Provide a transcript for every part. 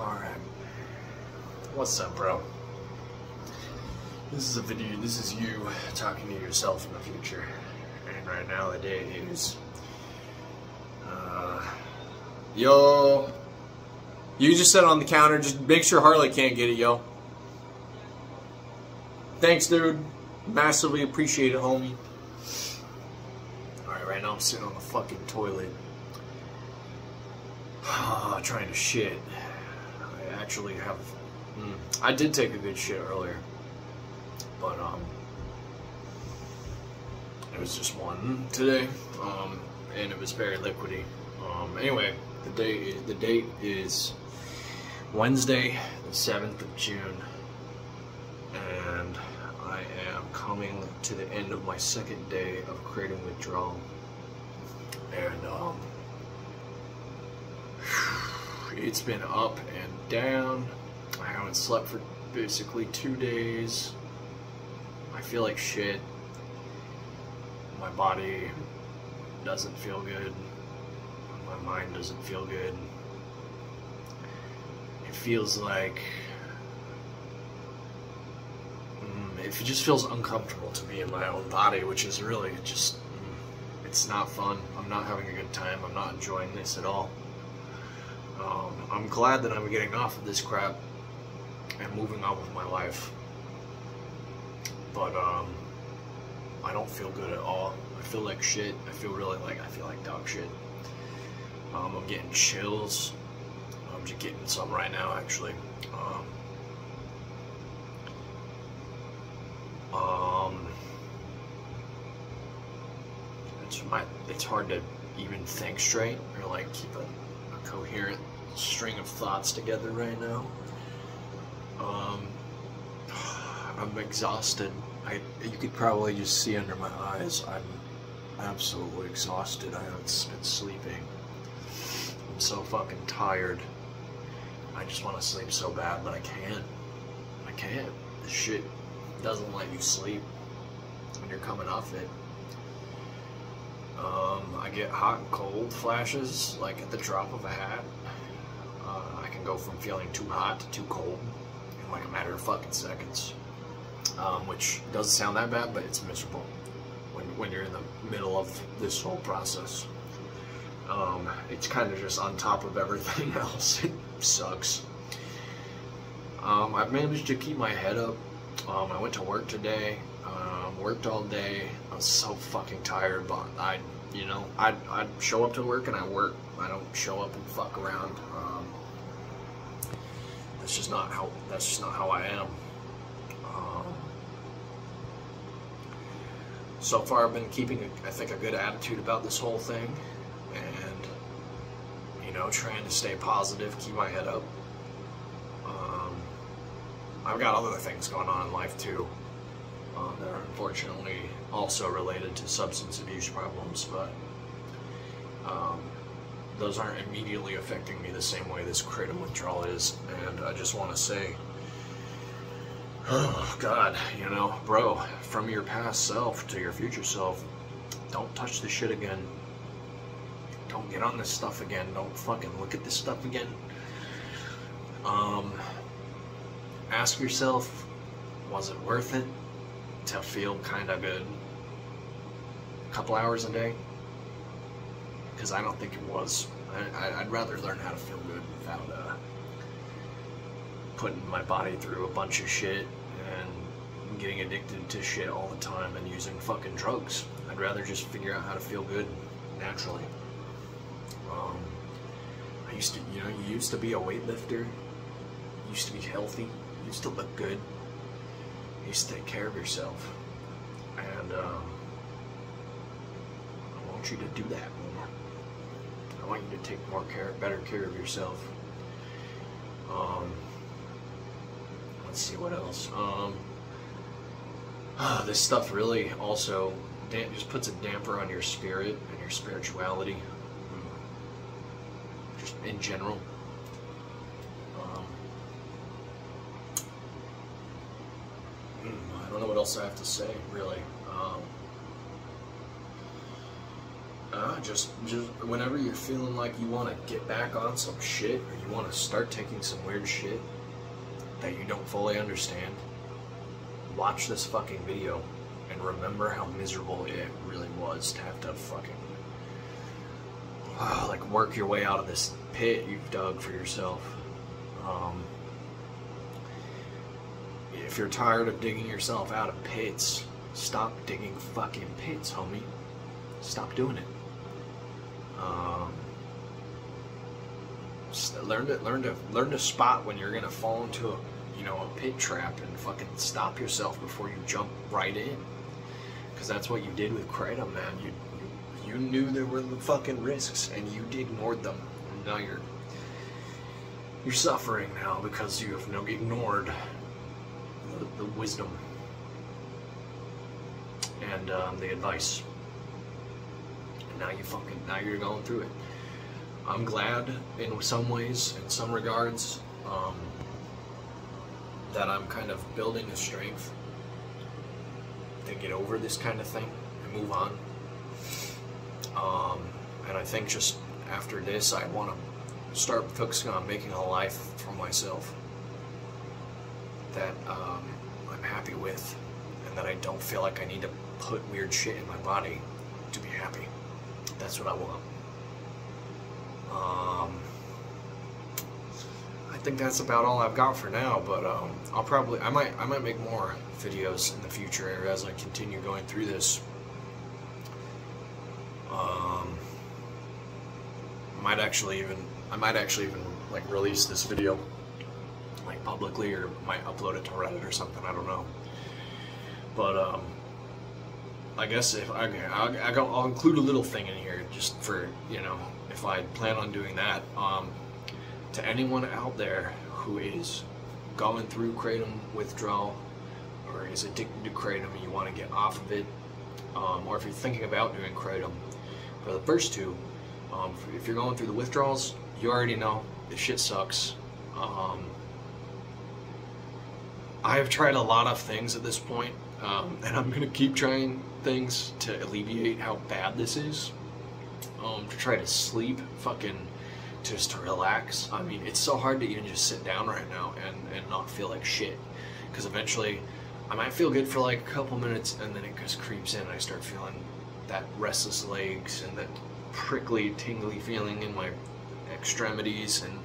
Alright. What's up, bro? This is a video, this is you talking to yourself in the future. And right now the day is... Uh, yo! You just sit on the counter, just make sure Harley can't get it, yo. Thanks, dude. Massively appreciate it, homie. Alright, right now I'm sitting on the fucking toilet. trying to shit. Actually have. Mm, I did take a good shit earlier, but um, it was just one today, um, and it was very liquidy. Um, anyway, the day the date is Wednesday, the seventh of June, and I am coming to the end of my second day of kratom withdrawal, and um it's been up and down. I haven't slept for basically two days. I feel like shit. My body doesn't feel good. My mind doesn't feel good. It feels like mm, it just feels uncomfortable to be in my own body, which is really just mm, it's not fun. I'm not having a good time. I'm not enjoying this at all. I'm glad that I'm getting off of this crap and moving on with my life. But um, I don't feel good at all. I feel like shit. I feel really like I feel like dog shit. Um, I'm getting chills. I'm just getting some right now, actually. Um, um, it's my. It's hard to even think straight or like keep a, a coherent string of thoughts together right now. Um, I'm exhausted. I, you could probably just see under my eyes. I'm absolutely exhausted. I haven't been sleeping. I'm so fucking tired. I just want to sleep so bad, but I can't. I can't. This shit doesn't let you sleep when you're coming off it. Um, I get hot and cold flashes, like at the drop of a hat. I go from feeling too hot to too cold in like a matter of fucking seconds. Um, which doesn't sound that bad, but it's miserable when, when you're in the middle of this whole process. Um, it's kind of just on top of everything else. It sucks. Um, I've managed to keep my head up. Um, I went to work today, um, worked all day. I was so fucking tired, but I, you know, I'd, I'd show up to work and I work. I don't show up and fuck around. That's just not how. That's just not how I am. Um, so far, I've been keeping, I think, a good attitude about this whole thing, and you know, trying to stay positive, keep my head up. Um, I've got other things going on in life too um, that are unfortunately also related to substance abuse problems, but um, those aren't immediately affecting me the same way this kratom withdrawal is. And I just want to say, oh God, you know, bro, from your past self to your future self, don't touch this shit again. Don't get on this stuff again. Don't fucking look at this stuff again. Um, ask yourself, was it worth it to feel kind of good a couple hours a day? Because I don't think it was. I, would rather learn how to feel good without uh, putting my body through a bunch of shit and getting addicted to shit all the time and using fucking drugs. I'd rather just figure out how to feel good naturally. Um, I used to, you know, you used to be a weightlifter. You used to be healthy. You used to look good. You used to take care of yourself. And um, I want you to do that want you to take more care, better care of yourself. Um, let's see what else. Um, uh, this stuff really also just puts a damper on your spirit and your spirituality, mm. just in general. Um, hmm, I don't know what else I have to say, really. Um, uh, just just whenever you're feeling like you want to get back on some shit or you want to start taking some weird shit that you don't fully understand, watch this fucking video and remember how miserable it really was to have to fucking uh, like work your way out of this pit you've dug for yourself. Um, if you're tired of digging yourself out of pits, stop digging fucking pits, homie. Stop doing it. Um, learn to learn to learn to spot when you're gonna fall into a you know a pit trap and fucking stop yourself before you jump right in. Because that's what you did with Kratom, man. You, you knew there were the fucking risks and you ignored them. And now you're you're suffering now because you have no ignored the, the wisdom and um, the advice now you fucking now you're going through it. I'm glad in some ways, in some regards, um, that I'm kind of building the strength to get over this kind of thing and move on. Um, and I think just after this, I want to start focusing on making a life for myself that um, I'm happy with and that I don't feel like I need to put weird shit in my body to be happy. That's what I want. Um, I think that's about all I've got for now, but um, I'll probably I might I might make more videos in the future as I continue going through this. Um, I might actually even I might actually even like release this video like publicly or might upload it to Reddit or something. I don't know, but um. I guess if I, I'll, I'll, include a little thing in here just for you know if I plan on doing that. Um, to anyone out there who is going through kratom withdrawal or is addicted to kratom and you want to get off of it, um, or if you're thinking about doing kratom, for the first two, um, if you're going through the withdrawals, you already know the shit sucks. Um, I have tried a lot of things at this point, um, and I'm gonna keep trying things to alleviate how bad this is. Um, to try to sleep, fucking, just to relax. I mean, it's so hard to even just sit down right now and, and not feel like shit. Because eventually, I might feel good for like a couple minutes and then it just creeps in and I start feeling that restless legs and that prickly, tingly feeling in my extremities. And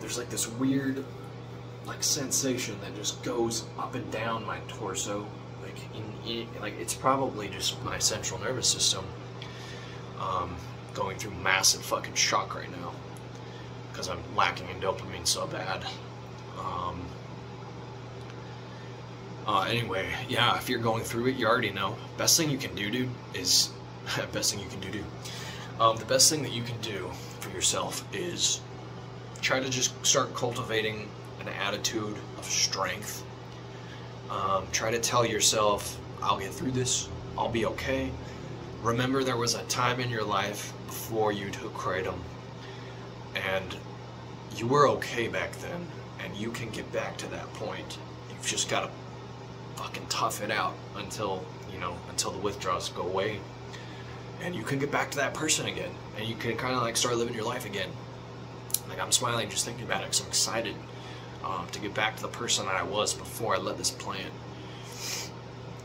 there's like this weird, like, sensation that just goes up and down my torso like in, in, like it's probably just my central nervous system um, going through massive fucking shock right now because I'm lacking in dopamine so bad. Um, uh, anyway, yeah, if you're going through it, you already know. Best thing you can do, dude, is best thing you can do, dude. Um, the best thing that you can do for yourself is try to just start cultivating an attitude of strength um, try to tell yourself, I'll get through this, I'll be okay. Remember, there was a time in your life before you took Kratom, and you were okay back then, and you can get back to that point. You've just got to fucking tough it out until, you know, until the withdrawals go away. And you can get back to that person again, and you can kind of like start living your life again. Like, I'm smiling just thinking about it because I'm excited um, to get back to the person that I was before I let this plant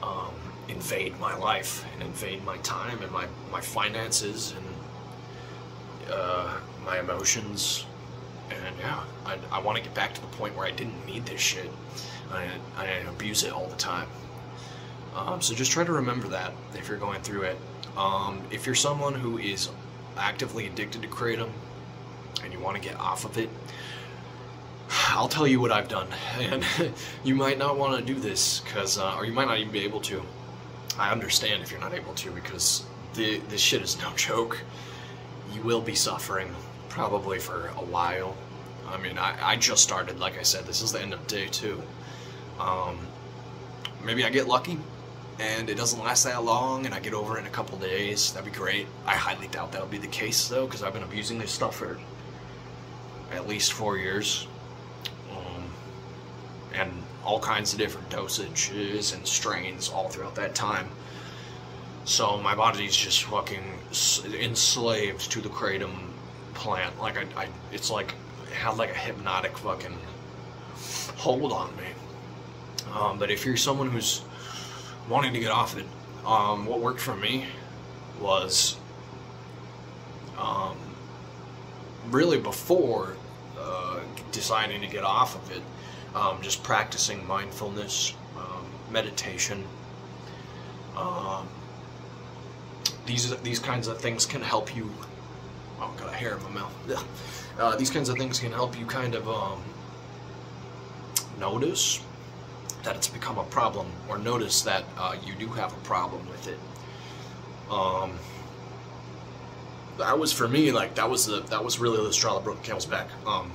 um, invade my life and invade my time and my, my finances and uh, my emotions. And yeah, I, I want to get back to the point where I didn't need this shit. I, I abuse it all the time. Um, so just try to remember that if you're going through it. Um, if you're someone who is actively addicted to kratom and you want to get off of it, I'll tell you what I've done, and you might not want to do this, because, uh, or you might not even be able to. I understand if you're not able to, because the, this shit is no joke. You will be suffering, probably for a while. I mean, I, I just started, like I said, this is the end of day two. Um, maybe I get lucky, and it doesn't last that long, and I get over it in a couple days. That'd be great. I highly doubt that'll be the case, though, because I've been abusing this stuff for at least four years and all kinds of different dosages and strains all throughout that time. So my body's just fucking enslaved to the kratom plant. Like I, I it's like it had like a hypnotic fucking hold on me. Um, but if you're someone who's wanting to get off it, um, what worked for me was um, really before uh, deciding to get off of it, um, just practicing mindfulness, um, meditation. Um, these these kinds of things can help you. Oh, got a hair in my mouth. Uh, these kinds of things can help you kind of um, notice that it's become a problem, or notice that uh, you do have a problem with it. Um, that was for me like that was the that was really the straw that broke the camel's back. Um,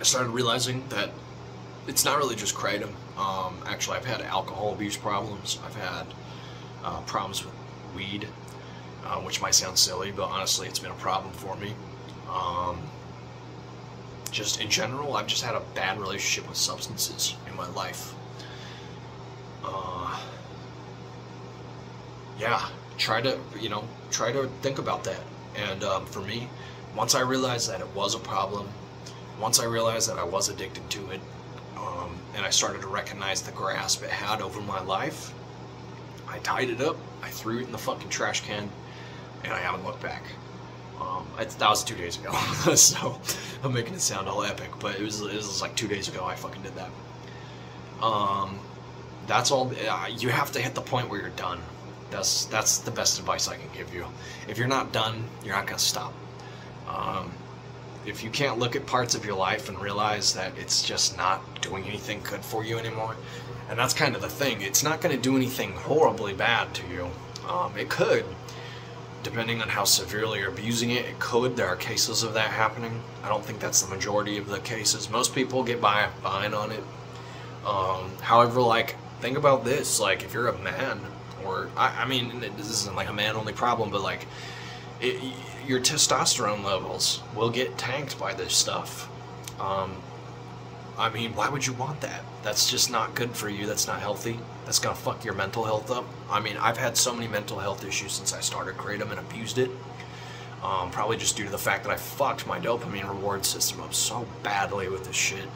I started realizing that it's not really just kratom. Um, actually, I've had alcohol abuse problems. I've had uh, problems with weed, uh, which might sound silly, but honestly, it's been a problem for me. Um, just in general, I've just had a bad relationship with substances in my life. Uh, yeah, try to, you know, try to think about that. And um, for me, once I realized that it was a problem, once I realized that I was addicted to it, and I started to recognize the grasp it had over my life, I tied it up, I threw it in the fucking trash can, and I haven't looked back. Um, that was two days ago, so I'm making it sound all epic, but it was, it was like two days ago I fucking did that. Um, that's all. Uh, you have to hit the point where you're done. That's that's the best advice I can give you. If you're not done, you're not gonna stop. Um, if you can't look at parts of your life and realize that it's just not doing anything good for you anymore, and that's kind of the thing. It's not going to do anything horribly bad to you. Um, it could, depending on how severely you're abusing it. It could. There are cases of that happening. I don't think that's the majority of the cases. Most people get by fine on it. Um, however, like think about this. Like if you're a man or I, I mean, this isn't like a man-only problem, but like it, your testosterone levels will get tanked by this stuff. Um, I mean, why would you want that? That's just not good for you. That's not healthy. That's gonna fuck your mental health up. I mean, I've had so many mental health issues since I started kratom and abused it. Um, probably just due to the fact that I fucked my dopamine reward system up so badly with this shit.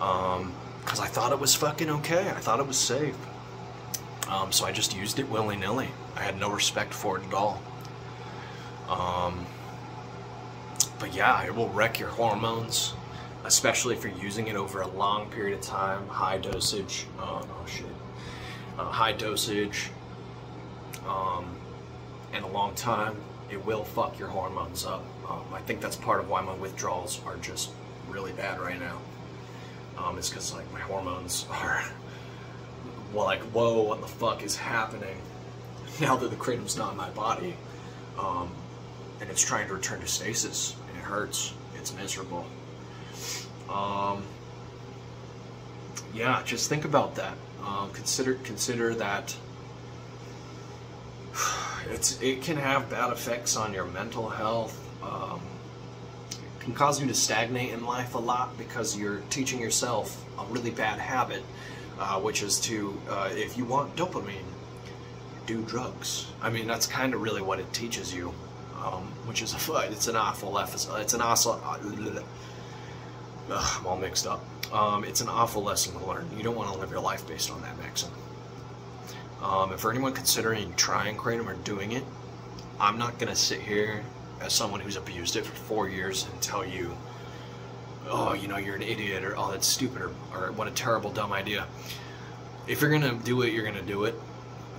Um, because I thought it was fucking okay. I thought it was safe. Um, so I just used it willy nilly. I had no respect for it at all. Um, but yeah, it will wreck your hormones, especially if you're using it over a long period of time. High dosage. Oh, oh shit. Uh, high dosage. Um, and a long time, it will fuck your hormones up. Um, I think that's part of why my withdrawals are just really bad right now. Um, it's because like my hormones are well, like, whoa, what the fuck is happening now that the kratom's not in my body? Um, and it's trying to return to stasis, and it hurts. It's miserable. Um, yeah, just think about that. Um, consider consider that it's it can have bad effects on your mental health. Um, it can cause you to stagnate in life a lot because you're teaching yourself a really bad habit uh, which is to, uh, if you want dopamine, do drugs. I mean, that's kind of really what it teaches you, um, which is a, fight. it's an awful lesson. It's an awful, uh, I'm all mixed up. Um, it's an awful lesson to learn. You don't want to live your life based on that maxim. Um, and for anyone considering trying kratom or doing it, I'm not going to sit here as someone who's abused it for four years and tell you oh, you know, you're an idiot, or oh, that's stupid, or, or what a terrible, dumb idea. If you're gonna do it, you're gonna do it.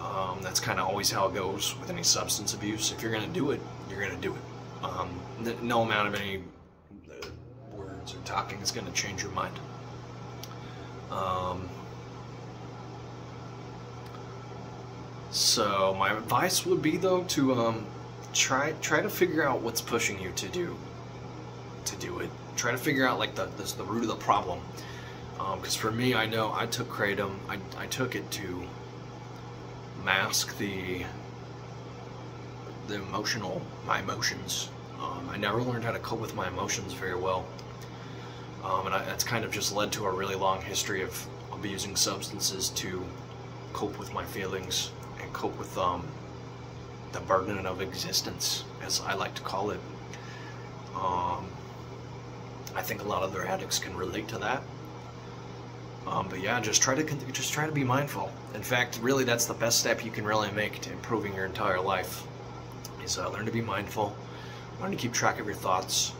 Um, that's kind of always how it goes with any substance abuse. If you're gonna do it, you're gonna do it. Um, no amount of any uh, words or talking is gonna change your mind. Um, so my advice would be though to um, try try to figure out what's pushing you to do to do it try to figure out like the, the, the root of the problem. Because um, for me, I know I took kratom. I, I took it to mask the the emotional my emotions. Um, I never learned how to cope with my emotions very well, um, and I, that's kind of just led to a really long history of abusing substances to cope with my feelings and cope with um, the burden of existence, as I like to call it. Um, I think a lot of other addicts can relate to that. Um, but yeah, just try to just try to be mindful. In fact, really, that's the best step you can really make to improving your entire life. Is uh, learn to be mindful, learn to keep track of your thoughts,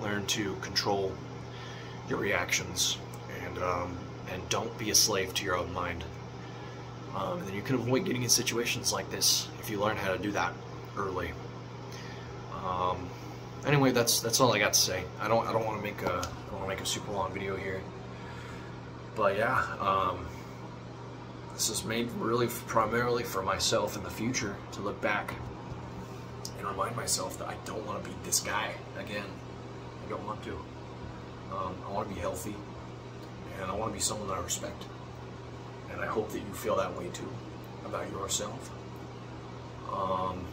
learn to control your reactions, and um, and don't be a slave to your own mind. Um, and then you can avoid getting in situations like this if you learn how to do that early. Um, anyway, that's that's all I got to say. I don't I don't want to make a I don't want to make a super long video here. But yeah, um, this is made really primarily for myself in the future to look back and remind myself that I don't want to be this guy again. I don't want to. Um, I want to be healthy, and I want to be someone that I respect. And I hope that you feel that way too about yourself. Um,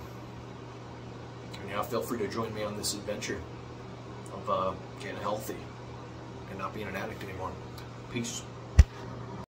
and yeah, feel free to join me on this adventure of uh, getting healthy and not being an addict anymore. Peace.